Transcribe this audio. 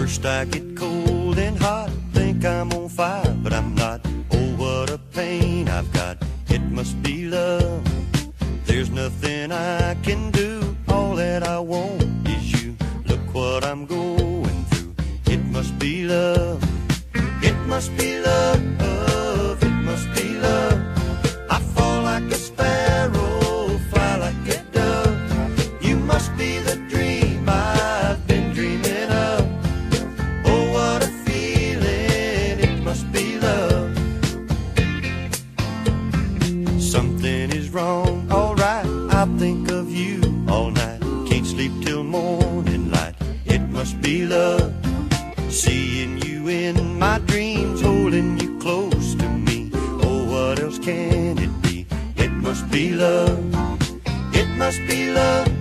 First I get cold and hot, think I'm on fire, but I'm not. Oh, what a pain I've got. It must be love. There's nothing I can do. All that I want is you. Look what I'm going through. It must be love. It must be Something is wrong, alright. I think of you all night. Can't sleep till morning light. It must be love. Seeing you in my dreams, holding you close to me. Oh, what else can it be? It must be love. It must be love.